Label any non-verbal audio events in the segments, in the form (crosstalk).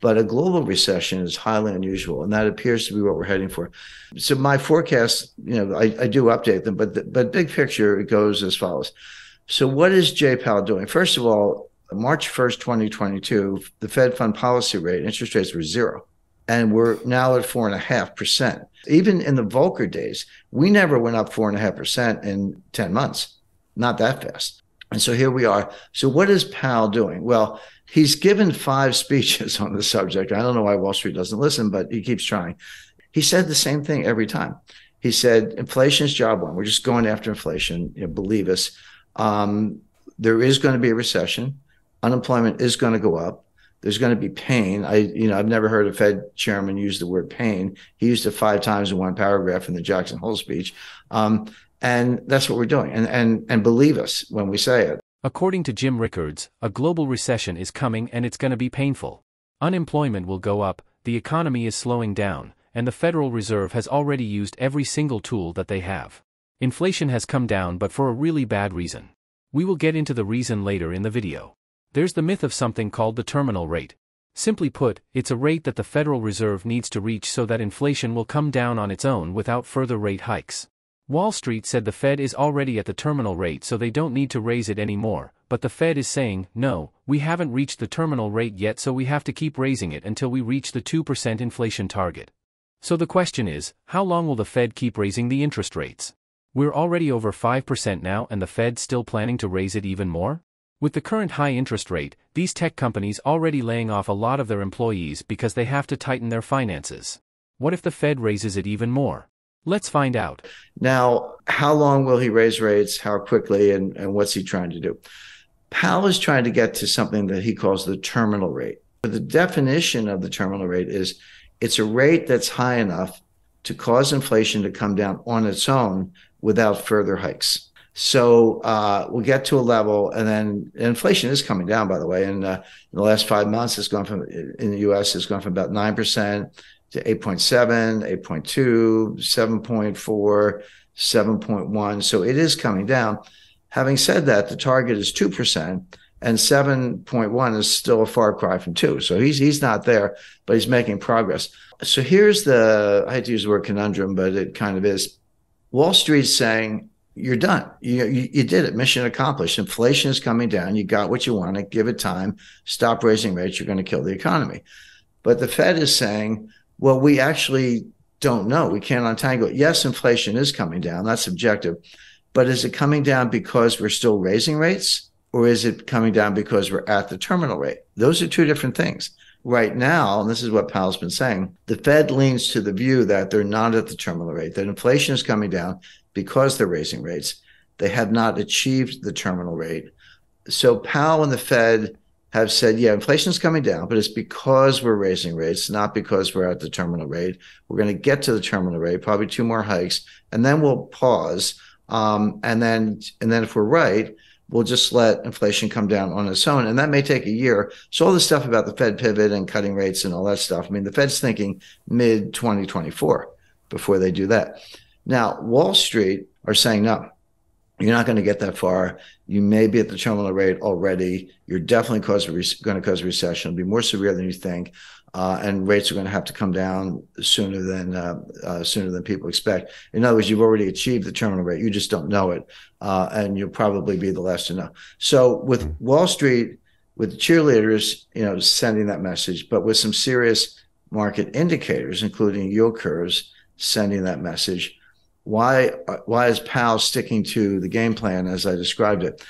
But a global recession is highly unusual, and that appears to be what we're heading for. So my forecast, you know, I, I do update them, but the, but big picture it goes as follows. So what is Powell doing? First of all, March 1st, 2022, the Fed fund policy rate, interest rates were zero. And we're now at four and a half percent. Even in the Volcker days, we never went up four and a half percent in 10 months. Not that fast. And so here we are. So what is Powell doing? Well, he's given five (laughs) speeches on the subject. I don't know why Wall Street doesn't listen, but he keeps trying. He said the same thing every time. He said, inflation is job one. We're just going after inflation. You know, believe us. Um, there is going to be a recession. Unemployment is going to go up. There's going to be pain. I, you know, I've never heard a Fed chairman use the word pain. He used it five times in one paragraph in the Jackson Hole speech. Um, and that's what we're doing. And, and, and believe us when we say it. According to Jim Rickards, a global recession is coming and it's going to be painful. Unemployment will go up, the economy is slowing down, and the Federal Reserve has already used every single tool that they have. Inflation has come down but for a really bad reason. We will get into the reason later in the video. There's the myth of something called the terminal rate. Simply put, it's a rate that the Federal Reserve needs to reach so that inflation will come down on its own without further rate hikes. Wall Street said the Fed is already at the terminal rate so they don't need to raise it anymore, but the Fed is saying, no, we haven't reached the terminal rate yet so we have to keep raising it until we reach the 2% inflation target. So the question is, how long will the Fed keep raising the interest rates? We're already over 5% now and the Fed still planning to raise it even more? With the current high interest rate, these tech companies already laying off a lot of their employees because they have to tighten their finances. What if the Fed raises it even more? Let's find out. Now, how long will he raise rates? How quickly? And, and what's he trying to do? Powell is trying to get to something that he calls the terminal rate. But the definition of the terminal rate is it's a rate that's high enough to cause inflation to come down on its own without further hikes. So uh, we'll get to a level, and then inflation is coming down. By the way, and uh, in the last five months, it's gone from in the U.S. it's gone from about nine percent to 8.7, 8.2, 7.4, 7.1. So it is coming down. Having said that, the target is 2%, and 7.1 is still a far cry from 2. So he's, he's not there, but he's making progress. So here's the, I hate to use the word conundrum, but it kind of is. Wall Street's saying, you're done. You, you, you, did it. Mission accomplished. Inflation is coming down. You got what you wanted. Give it time. Stop raising rates. You're going to kill the economy. But the Fed is saying, well, we actually don't know. We can't untangle it. Yes, inflation is coming down. That's objective. But is it coming down because we're still raising rates or is it coming down because we're at the terminal rate? Those are two different things. Right now, and this is what Powell's been saying, the Fed leans to the view that they're not at the terminal rate, that inflation is coming down because they're raising rates. They have not achieved the terminal rate. So Powell and the Fed have said, yeah, inflation is coming down, but it's because we're raising rates, not because we're at the terminal rate. We're going to get to the terminal rate, probably two more hikes, and then we'll pause. Um, and then, and then if we're right, we'll just let inflation come down on its own. And that may take a year. So all this stuff about the Fed pivot and cutting rates and all that stuff. I mean, the Fed's thinking mid 2024 before they do that. Now, Wall Street are saying, no, you're not going to get that far. You may be at the terminal rate already. You're definitely cause re- going to cause a recession. It'll be more severe than you think, uh, and rates are going to have to come down sooner than uh, uh, sooner than people expect. In other words, you've already achieved the terminal rate. You just don't know it, uh, and you'll probably be the last to know. So with Wall Street, with the cheerleaders, you know, sending that message, but with some serious market indicators, including yield curves, sending that message why why is Powell sticking to the game plan as I described it?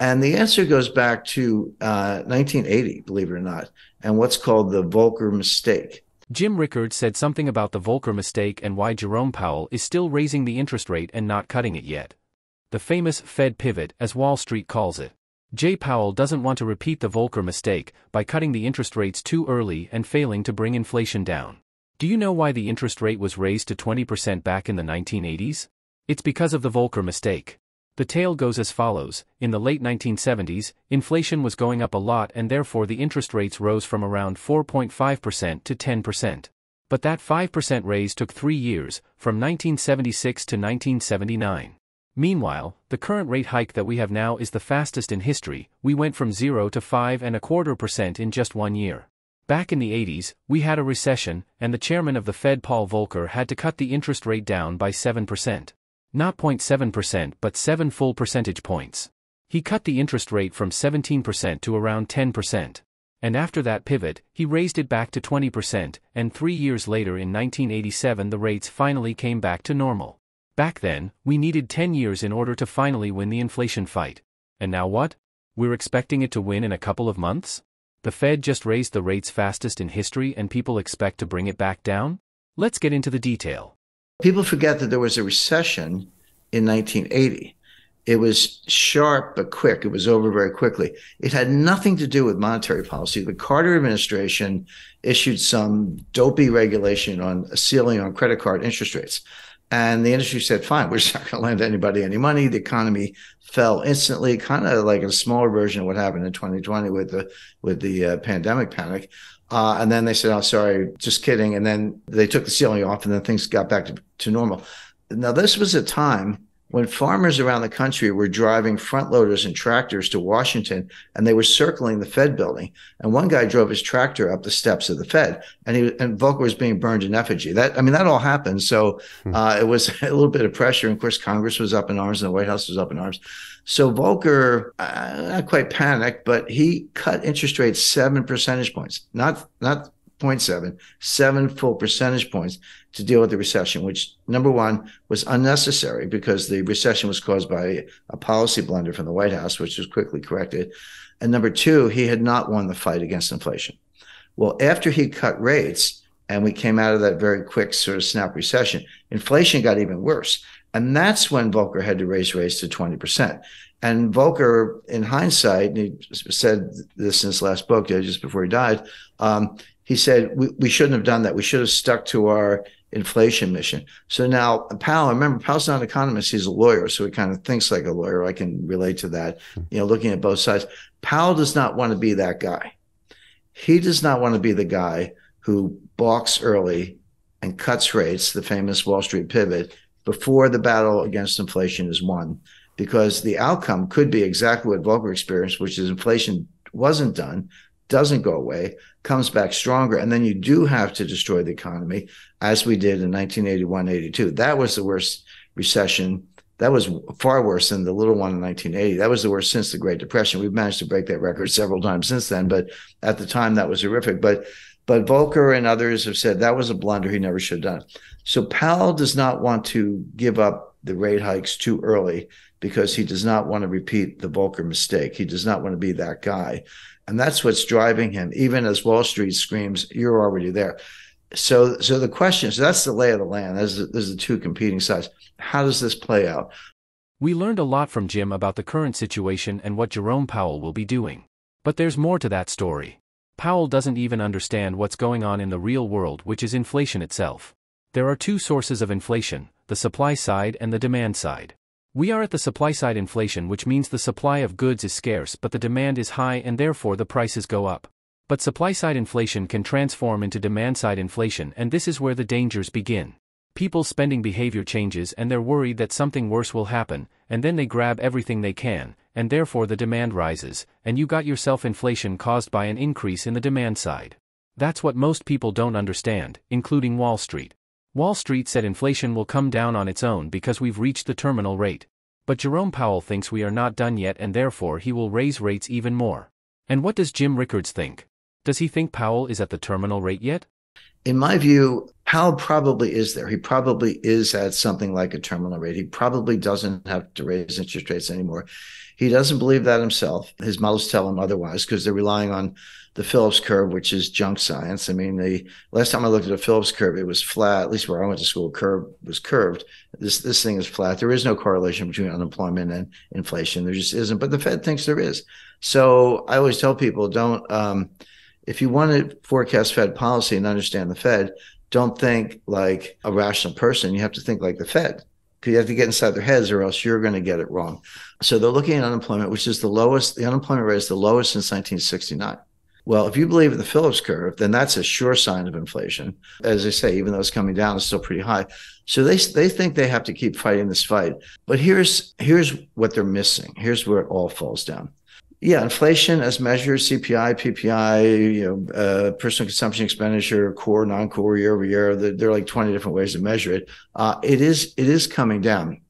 And the answer goes back to uh, 1980, believe it or not, and what's called the Volcker mistake. Jim Rickards said something about the Volcker mistake and why Jerome Powell is still raising the interest rate and not cutting it yet. The famous Fed pivot, as Wall Street calls it. Jay Powell doesn't want to repeat the Volcker mistake by cutting the interest rates too early and failing to bring inflation down. Do you know why the interest rate was raised to 20% back in the 1980s? It's because of the Volcker mistake. The tale goes as follows In the late 1970s, inflation was going up a lot and therefore the interest rates rose from around 4.5% to 10%. But that 5% raise took three years, from 1976 to 1979. Meanwhile, the current rate hike that we have now is the fastest in history, we went from 0 to 5 and a quarter percent in just one year. Back in the 80s, we had a recession, and the chairman of the Fed, Paul Volcker, had to cut the interest rate down by 7%. Not 0.7%, but 7 full percentage points. He cut the interest rate from 17% to around 10%. And after that pivot, he raised it back to 20%, and three years later in 1987 the rates finally came back to normal. Back then, we needed 10 years in order to finally win the inflation fight. And now what? We're expecting it to win in a couple of months? The Fed just raised the rates fastest in history and people expect to bring it back down? Let's get into the detail. People forget that there was a recession in 1980. It was sharp but quick. It was over very quickly. It had nothing to do with monetary policy. The Carter administration issued some dopey regulation on a ceiling on credit card interest rates. And the industry said, fine, we're just not going to lend anybody any money. The economy fell instantly, kind of like a smaller version of what happened in 2020 with the with the uh, pandemic panic. Uh, and then they said, oh, sorry, just kidding. And then they took the ceiling off and then things got back to, to normal. Now, this was a time when farmers around the country were driving front loaders and tractors to Washington and they were circling the Fed building. And one guy drove his tractor up the steps of the Fed and he and Volcker was being burned in effigy. That I mean, that all happened. So hmm. uh, it was (laughs) a little bit of pressure. And of course, Congress was up in arms and the White House was up in arms. So Volcker, uh, not quite panicked, but he cut interest rates seven percentage points, not not 0.7, seven full percentage points to deal with the recession, which number one was unnecessary because the recession was caused by a policy blunder from the White House, which was quickly corrected. And number two, he had not won the fight against inflation. Well, after he cut rates and we came out of that very quick sort of snap recession, inflation got even worse. And that's when Volcker had to raise rates to 20%. And Volcker, in hindsight, he said this in his last book, just before he died, um, he said, we, we shouldn't have done that. We should have stuck to our inflation mission. So now Powell, remember, Powell's not an economist, he's a lawyer. So he kind of thinks like a lawyer. I can relate to that, hmm. you know, looking at both sides. Powell does not want to be that guy. He does not want to be the guy who balks early and cuts rates, the famous Wall Street pivot, before the battle against inflation is won, because the outcome could be exactly what Volcker experienced, which is inflation wasn't done doesn't go away, comes back stronger. And then you do have to destroy the economy, as we did in 1981 82. That was the worst recession. That was far worse than the little one in 1980. That was the worst since the Great Depression. We've managed to break that record several times since then, but at the time that was horrific. But but Volcker and others have said that was a blunder he never should have done. So Powell does not want to give up the rate hikes too early because he does not want to repeat the Volcker mistake. He does not want to be that guy. And that's what's driving him, even as Wall Street screams, you're already there. So, so the question is, so that's the lay of the land. There's the two competing sides. How does this play out? We learned a lot from Jim about the current situation and what Jerome Powell will be doing. But there's more to that story. Powell doesn't even understand what's going on in the real world, which is inflation itself. There are two sources of inflation the supply side and the demand side. We are at the supply side inflation, which means the supply of goods is scarce but the demand is high and therefore the prices go up. But supply side inflation can transform into demand side inflation, and this is where the dangers begin. People's spending behavior changes and they're worried that something worse will happen, and then they grab everything they can, and therefore the demand rises, and you got yourself inflation caused by an increase in the demand side. That's what most people don't understand, including Wall Street. Wall Street said inflation will come down on its own because we've reached the terminal rate. But Jerome Powell thinks we are not done yet and therefore he will raise rates even more. And what does Jim Rickards think? Does he think Powell is at the terminal rate yet? In my view, Powell probably is there. He probably is at something like a terminal rate. He probably doesn't have to raise interest rates anymore. He doesn't believe that himself. His models tell him otherwise because they're relying on the Phillips curve, which is junk science. I mean, the last time I looked at a Phillips curve, it was flat. At least where I went to school, curve was curved. This this thing is flat. There is no correlation between unemployment and inflation. There just isn't. But the Fed thinks there is. So I always tell people, don't. Um, if you want to forecast Fed policy and understand the Fed, don't think like a rational person. You have to think like the Fed because you have to get inside their heads or else you're going to get it wrong. So they're looking at unemployment, which is the lowest, the unemployment rate is the lowest since 1969. Well, if you believe in the Phillips curve, then that's a sure sign of inflation. As I say, even though it's coming down, it's still pretty high. So they they think they have to keep fighting this fight. But here's here's what they're missing. Here's where it all falls down. Yeah, inflation as measured, CPI, PPI, you know, uh, personal consumption expenditure, core, non-core, year over year. There are like twenty different ways to measure it. Uh, it is it is coming down,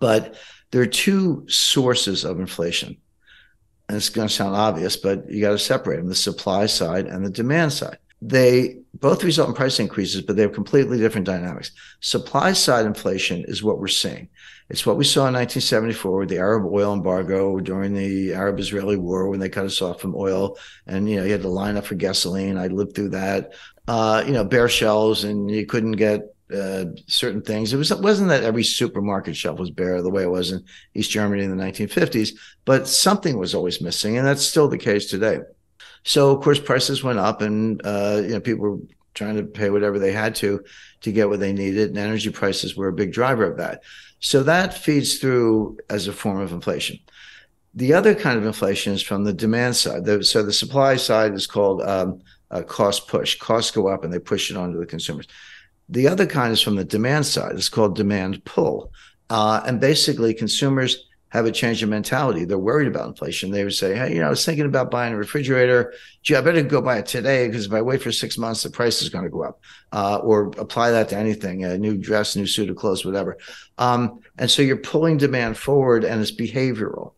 but there are two sources of inflation, and it's going to sound obvious, but you got to separate them: the supply side and the demand side. They both result in price increases, but they have completely different dynamics. Supply side inflation is what we're seeing. It's what we saw in 1974 with the Arab oil embargo during the Arab Israeli war when they cut us off from oil. And, you know, you had to line up for gasoline. I lived through that. Uh, you know, bare shelves and you couldn't get uh, certain things. It was it wasn't that every supermarket shelf was bare the way it was in East Germany in the 1950s, but something was always missing, and that's still the case today. So of course prices went up, and uh, you know people were trying to pay whatever they had to to get what they needed, and energy prices were a big driver of that. So that feeds through as a form of inflation. The other kind of inflation is from the demand side. The, so the supply side is called um, cost push. Costs go up and they push it onto the consumers. The other kind is from the demand side. It's called demand pull. Uh, and basically, consumers have a change in mentality. They're worried about inflation. They would say, "Hey, you know, I was thinking about buying a refrigerator. Gee, I better go buy it today because if I wait for six months, the price is going to go up." Uh, or apply that to anything: a new dress, new suit of clothes, whatever. Um, and so you're pulling demand forward, and it's behavioral,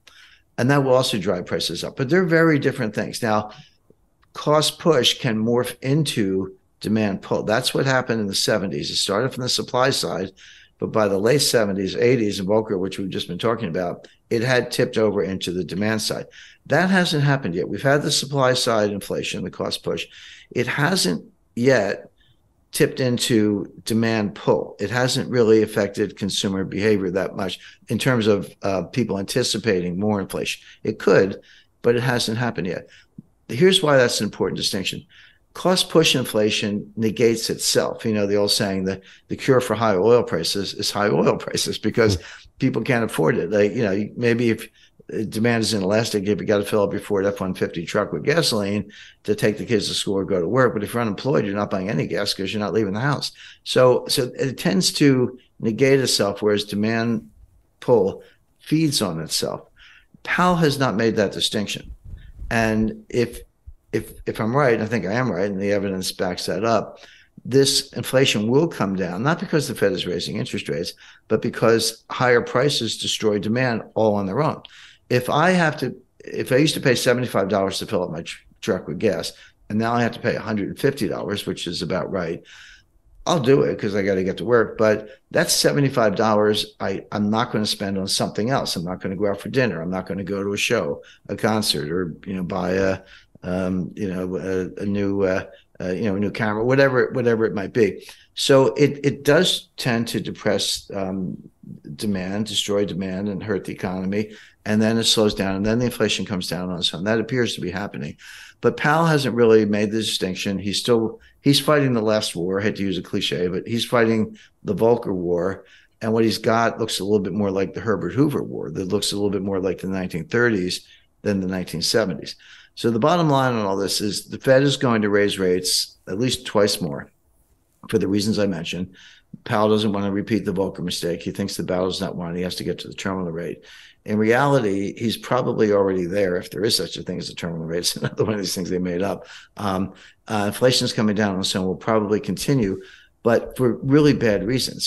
and that will also drive prices up. But they're very different things. Now, cost push can morph into demand pull. That's what happened in the 70s. It started from the supply side but by the late 70s, 80s, and Volcker, which we've just been talking about, it had tipped over into the demand side. That hasn't happened yet. We've had the supply side inflation, the cost push. It hasn't yet tipped into demand pull. It hasn't really affected consumer behavior that much in terms of uh, people anticipating more inflation. It could, but it hasn't happened yet. Here's why that's an important distinction cost push inflation negates itself. You know, the old saying that the cure for high oil prices is high oil (laughs) prices because mm-hmm. people can't afford it. Like, you know, maybe if demand is inelastic, if you got to fill up your Ford F 150 truck with gasoline to take the kids to school or go to work. But if you're unemployed, you're not buying any gas because you're not leaving the house. So, so it tends to negate itself, whereas demand pull feeds on itself. Powell has not made that distinction. And if if if I'm right, I think I am right, and the evidence backs that up, this inflation will come down, not because the Fed is raising interest rates, but because higher prices destroy demand all on their own. If I have to, if I used to pay $75 to fill up my tr- truck with gas, and now I have to pay $150, which is about right, I'll do it because I got to get to work. But that's $75 I, I'm not going to spend on something else. I'm not going to go out for dinner. I'm not going to go to a show, a concert, or you know, buy a um, you know, a, a new, uh, uh, you know, a new camera, whatever, whatever it might be. So it it does tend to depress um, demand, destroy demand, and hurt the economy. And then it slows down, and then the inflation comes down on own. That appears to be happening. But Powell hasn't really made the distinction. He's still he's fighting the last war. I hate to use a cliche, but he's fighting the Volcker War. And what he's got looks a little bit more like the Herbert Hoover War. That looks a little bit more like the 1930s than the 1970s. So the bottom line on all this is the Fed is going to raise rates at least twice more for the reasons I mentioned. Powell doesn't want to repeat the Volcker mistake. He thinks the battle's not won. He has to get to the terminal rate. In reality, he's probably already there if there is such a thing as a terminal rate. (laughs) It's another one of these things they made up. Um, uh, inflation is coming down, and so will probably continue, but for really bad reasons.